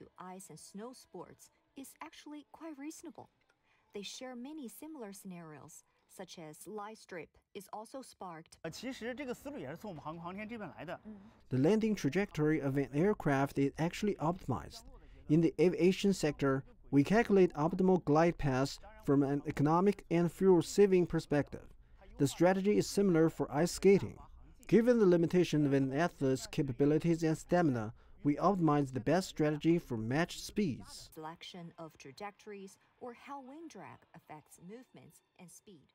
to ice and snow sports is actually quite reasonable. They share many similar scenarios, such as light strip is also sparked. Uh, the landing trajectory of an aircraft is actually optimized. In the aviation sector, we calculate optimal glide paths from an economic and fuel-saving perspective. The strategy is similar for ice skating. Given the limitation of an athlete's capabilities and stamina, we optimize the best strategy for match speeds. Selection of trajectories or how wing drag affects movements and speed.